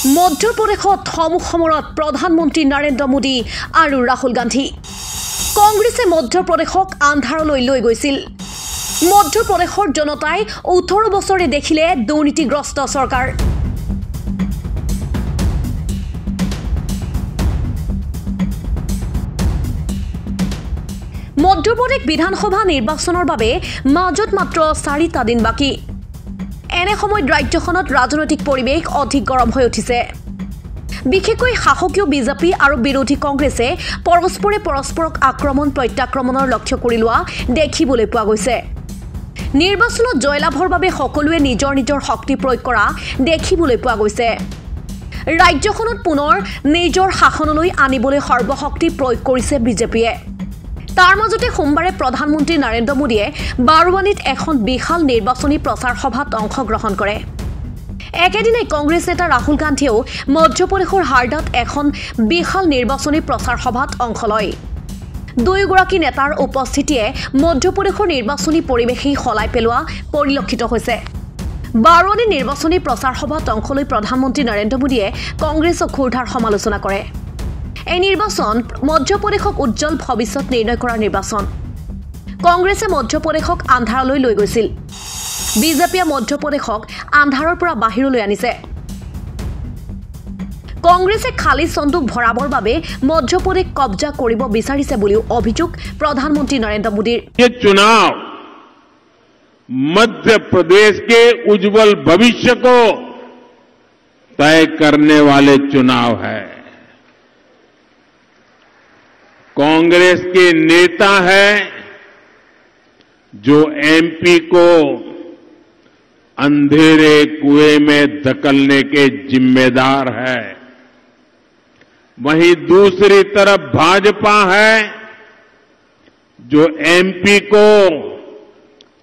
মধ্যপ্ৰদেশত সমসমৰত প্ৰধানমন্ত্ৰী নৰেন্দ্ৰ মোদী আৰু ৰাহুল গান্ধী। কংগ্ৰেছে মধ্যপ্ৰদেশক আন্ধাৰলৈ লৈ গৈছিল। মধ্যপ্ৰদেশৰ জনতাই ওঠৰ বছৰে দেখিলে দুৰ্নীতিগ্ৰস্ত চৰকাৰ। মধ্যপ্ৰদেশ বিধানসভা নিৰ্বাচনৰ বাবে মাজত মাত্ৰ চাৰিটা দিন বাকী। এনে সময়ত ৰাজ্যখনত ৰাজনৈতিক পৰিৱেশ অধিক গৰম হৈ উঠিছে। বিশেষকৈ শাসকীয় বিজেপি আৰু বিৰোধী কংগ্ৰেছে পৰস্পৰে পৰস্পৰক আক্ৰমণ প্ৰত্যাক্ৰমণৰ লক্ষ্য কৰি লোৱা দেখিবলৈ পোৱা গৈছে। নিৰ্বাচনত জয়লাভৰ বাবে সকলোৱে নিজৰ নিজৰ শক্তি প্ৰয়োগ কৰা দেখিবলৈ পোৱা গৈছে। ৰাজ্যখনত পুনৰ নিজৰ শাসনলৈ আনিবলৈ সৰ্বশক্তি প্ৰয়োগ কৰিছে বিজেপিয়ে। তাৰ মাজতে সোমবাৰে প্ৰধানমন্ত্ৰী নৰেন্দ্ৰ মোদীয়ে বাৰৱানীত এখন বিশাল নিৰ্বাচনী প্ৰচাৰ সভাত অংশগ্ৰহণ কৰে। একেদিনাই কংগ্ৰেছ নেতা ৰাহুল গান্ধীয়েও মধ্যপ্ৰদেশৰ হাৰ্ডাত এখন বিশাল নিৰ্বাচনী প্ৰচাৰ সভাত অংশ লয়। দুয়োগৰাকী নেতাৰ উপস্থিতিয়ে মধ্যপ্ৰদেশৰ নিৰ্বাচনী পৰিৱেশেই সলাই পেলোৱা পৰিলক্ষিত হৈছে। বাৰৱানী নিৰ্বাচনী প্ৰচাৰ সভাত অংশ লৈ প্ৰধানমন্ত্ৰী নৰেন্দ্ৰ মোদীয়ে কংগ্ৰেছক ক্ষুৰধাৰ সমালোচনা কৰে। এই নিৰ্বাচন মধ্যপ্ৰদেশক উজ্জ্বল ভৱিষ্যত নিৰ্ণয় কৰাৰ নিৰ্বাচন কংগ্ৰেছে মধ্যপ্ৰদেশক আন্ধাৰলৈ লৈ গৈছিল বিজেপিয়ে মধ্যপ্ৰদেশক আন্ধাৰৰ পৰা বাহিৰলৈ আনিছে কংগ্ৰেছে খালী চন্দুক ভৰাবৰ বাবে মধ্যপ্ৰদেশ কব্জা কৰিব বিচাৰিছে বুলিও অভিযোগ প্ৰধানমন্ত্ৰী নৰেন্দ্ৰ মোদীৰ ये चुनाव मध्य प्रदेश के उज्जवल भविष्य को तय करने वाले चुनाव है कांग्रेस के नेता है जो एमपी को अंधेरे कुएँ में धकलने के जिम्मेदार है। वहीं दूसरी तरफ़ भाजपा है जो एमपी को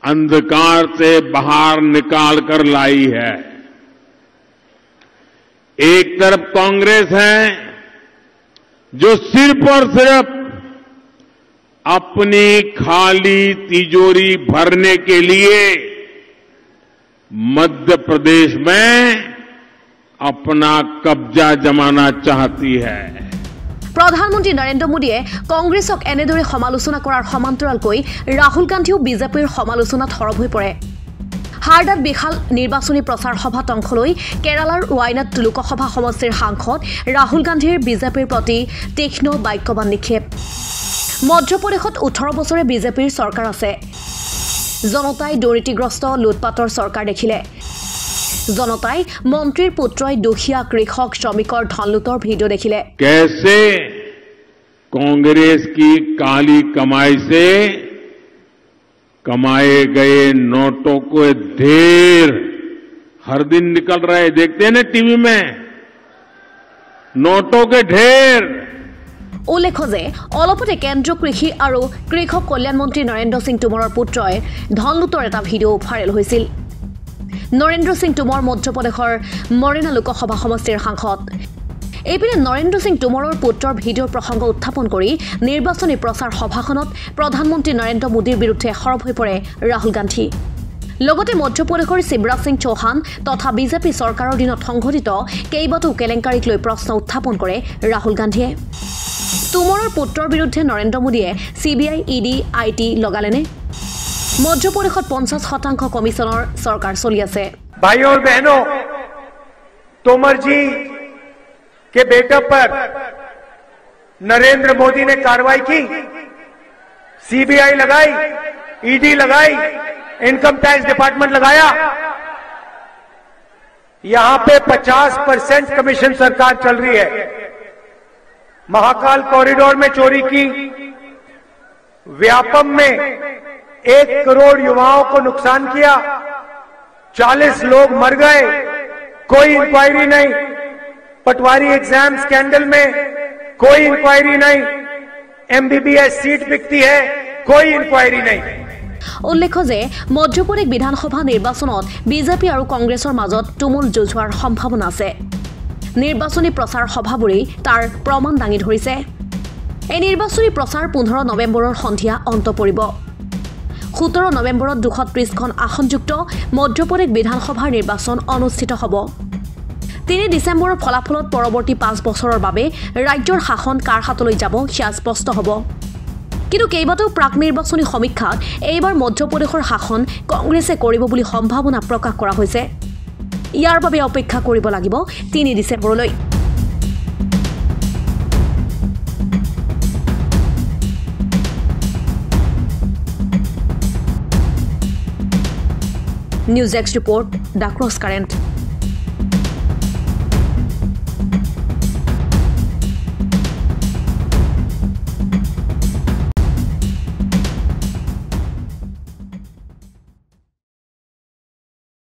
अंधकार से बाहर निकाल कर लाई है। एक तरफ़ कांग्रेस है जो सिर्फ़ और सिर्फ़ अपनी खाली तिजोरी भरने के लिए मध्य प्रदेश में अपना कब्जा जमाना चाहती है প্ৰধানমন্ত্ৰী নৰেন্দ্ৰ মোদীয়ে কংগ্ৰেছক এনেদৰে সমালোচনা কৰাৰ সমান্তৰালকৈ ৰাহুল গান্ধীয়েও বিজেপিৰ সমালোচনাত সৰব হৈ পৰে হাৰ্ডাত বিশাল নিৰ্বাচনী প্ৰচাৰ সভাত অংশ লৈ কেৰালাৰ ৱাইনাড লোকসভা সমষ্টিৰ সাংসদ ৰাহুল গান্ধীৰ বিজেপিৰ প্ৰতি তীক্ষ্ণ বাক্যবান নিক্ষেপ মধ্যপ্ৰদেশত ওঠৰ বছৰে বিজেপিৰ চৰকাৰ আছে জনতাই দুৰ্নীতিগ্ৰস্ত লুটপাটৰ চৰকাৰ দেখিলে জনতাই মন্ত্ৰীৰ পুত্ৰই দুখীয়া কৃষক শ্ৰমিকৰ ধন লুটৰ ভিডিঅ' দেখিলে कैसे कांग्रेस की काली कमाई से कमाए गए नोटों को ढेर हर दिन निकल रहे देखते हैं ना टीवी में नोटों के ढेर উল্লেখ্য যে অলপতে কেন্দ্ৰীয় কৃষি আৰু কৃষক কল্যাণ মন্ত্ৰী নৰেন্দ্ৰ সিং টোমৰৰ পুত্ৰই ধন লুটৰ এটা ভিডিঅ' ভাইৰেল হৈছিল। নৰেন্দ্ৰ সিং টোমৰ মধ্যপ্ৰদেশৰ মৰেনা লোকসভা সমষ্টিৰ সাংসদ। এইপিনে নৰেন্দ্ৰ সিং টোমৰৰ পুত্ৰৰ ভিডিঅ'ৰ প্ৰসংগ উত্থাপন কৰি নিৰ্বাচনী প্ৰচাৰ সভাখনত প্ৰধানমন্ত্ৰী নৰেন্দ্ৰ মোদীৰ বিৰুদ্ধে সৰব হৈ পৰে ৰাহুল গান্ধী। লগতে মধ্যপ্ৰদেশৰ শিৱৰাজ সিং চৌহান তথা বিজেপি চৰকাৰৰ দিনত সংঘটিত কেইবাটাও কেলেংকাৰীক লৈ প্ৰশ্ন উত্থাপন কৰে ৰাহুল গান্ধীয়ে। টোমৰৰ পুত্ৰৰ বিৰুদ্ধে নৰেন্দ্ৰ মোদীয়ে C B I E D I T লগালেনে মধ্যপ্ৰদেশত পঞ্চাছ শতাংশ কমিছনৰ চৰকাৰ চলি আছে भाइयों और बहनों तोमर जी के बेटे पर नरेंद्र मोदी ने कार्रवाई की सीबीआई लगाई ईडी लगाई इनकम टैक्स डिपार्टमेंट लगाया यहां पे 50 परसेंट कमीशन सरकार चल रही है महाकाल कॉरिडोर में चोरी की व्यापम में एक करोड़ युवाओं को नुकसान किया चालीस लोग मर गए कोई इंक्वायरी नहीं पटवारी एग्जाम स्कैंडल में कोई इंक्वायरी नहीं एमबीबीएस सीट बिकती है कोई इंक्वायरी नहीं উল্লেখ্য যে মধ্যপ্ৰদেশ বিধানসভা নিৰ্বাচনত বিজেপি আৰু কংগ্ৰেছৰ মাজত তুমুল যুঁজ হোৱাৰ সম্ভাৱনা আছে নিৰ্বাচনী প্ৰচাৰ সভাবোৰেই তাৰ প্ৰমাণ দাঙি ধৰিছে। এই নিৰ্বাচনী প্ৰচাৰ পোন্ধৰ নৱেম্বৰৰ সন্ধিয়া অন্ত পৰিব। সোতৰ নৱেম্বৰত দুশ ত্ৰিছখন আসনযুক্ত মধ্যপ্ৰদেশ বিধানসভাৰ নিৰ্বাচন অনুষ্ঠিত হ'ব। তিনি ডিচেম্বৰৰ ফলাফলত পৰৱৰ্তী পাঁচ বছৰৰ বাবে ৰাজ্যৰ শাসন কাৰ হাতলৈ যাব সেয়া স্পষ্ট হ'ব। কিন্তু কেইবাটাও প্ৰাক নিৰ্বাচনী সমীক্ষাত এইবাৰ মধ্যপ্ৰদেশৰ শাসন কংগ্ৰেছে কৰিব বুলি সম্ভাৱনা প্ৰকাশ কৰা হৈছে। ইয়াৰ বাবে অপেক্ষা কৰিব লাগিব তিনি ডিচেম্বৰলৈ। News X report the cross current.